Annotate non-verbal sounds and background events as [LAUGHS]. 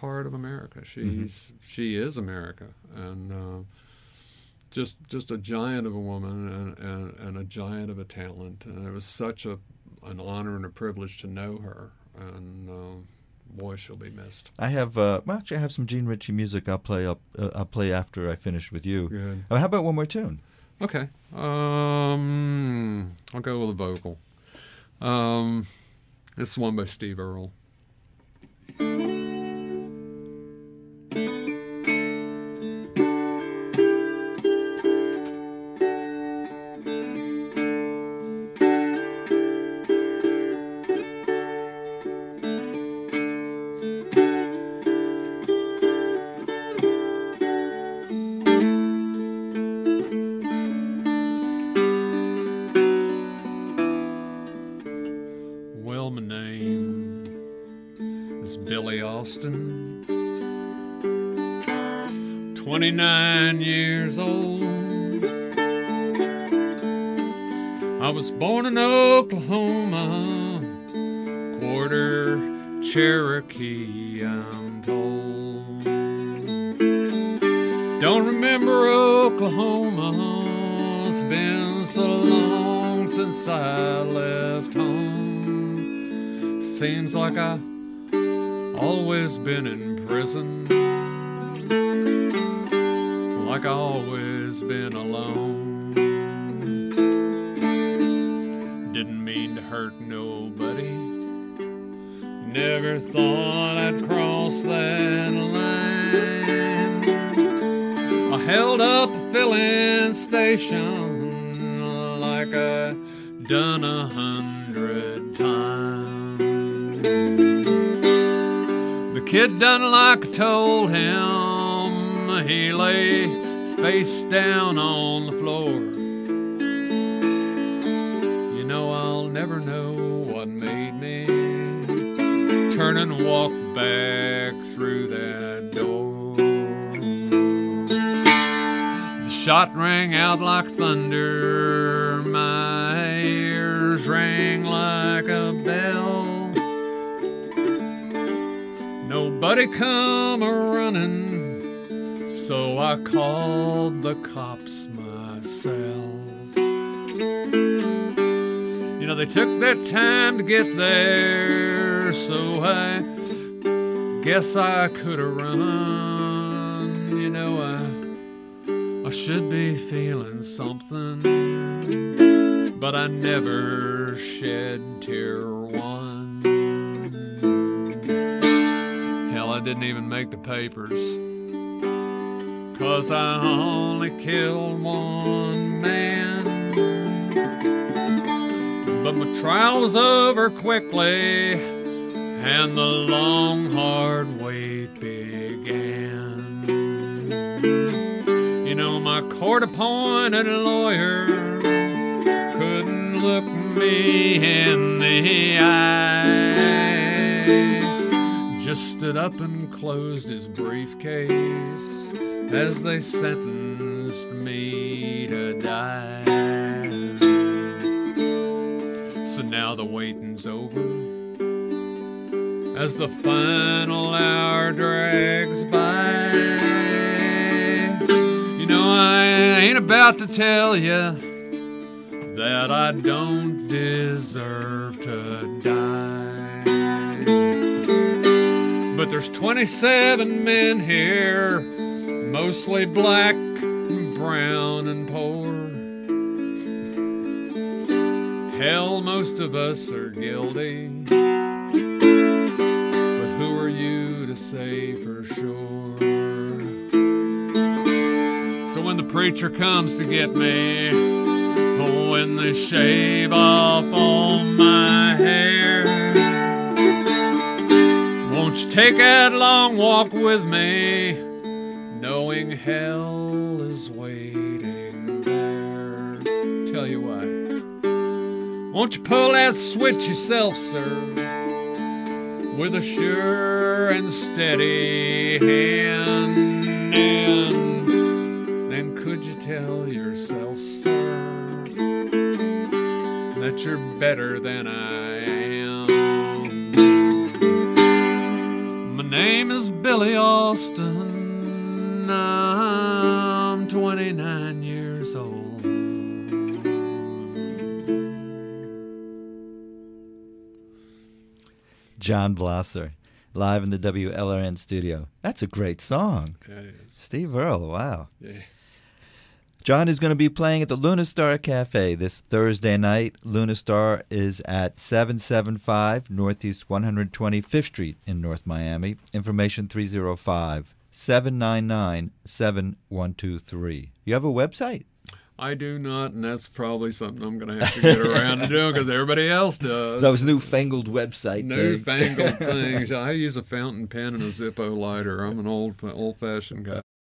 part of America. She's she is America, and uh, just just a giant of a woman and, and, and a giant of a talent. And it was such a an honor and a privilege to know her. And uh, boy, she'll be missed. I have uh, well, actually, I have some Jean Ritchie music. I'll play up. Uh, I'll play after I finish with you. Good. Uh, how about one more tune? Okay. Um, I'll go with a vocal. Um, this is one by Steve Earle. Is Billy Austin. 29 years old. I was born in Oklahoma, quarter Cherokee, I'm told. Don't remember Oklahoma, it's been so long since I left home. Seems like I always been in prison, like I always been alone. Didn't mean to hurt nobody. Never thought I'd cross that line. I held up a filling station like I done a hundred times. Kid done like I told him. He lay face down on the floor. You know, I'll never know what made me turn and walk back through that door. The shot rang out like thunder, my ears rang like a bell. Nobody come a running, so I called the cops myself. You know, they took their time to get there, so I guess I could have run. You know, I, I should be feeling something, but I never shed tear one. I didn't even make the papers. Cause I only killed one man. But my trial was over quickly, and the long, hard wait began. You know, my court appointed lawyer couldn't look me in the eye. Stood up and closed his briefcase as they sentenced me to die. So now the waiting's over as the final hour drags by. You know, I ain't about to tell you that I don't deserve to die. But there's 27 men here, mostly black, brown, and poor. Hell, most of us are guilty. But who are you to say for sure? So when the preacher comes to get me, oh, when they shave off all my hair, won't you take that long walk with me, knowing hell is waiting there? Tell you what. Won't you pull that switch yourself, sir, with a sure and steady hand? And then could you tell yourself, sir, that you're better than I am? Name is Billy Austin. I'm 29 years old. John Blosser, live in the WLRN studio. That's a great song. That is. Steve Earle, wow. Yeah. John is going to be playing at the Luna Star Cafe this Thursday night. Luna Star is at 775 Northeast 125th Street in North Miami. Information 305 799 7123. You have a website? I do not, and that's probably something I'm going to have to get around to doing because everybody else does. Those newfangled website things. newfangled [LAUGHS] things. I use a fountain pen and a Zippo lighter. I'm an old, old-fashioned guy.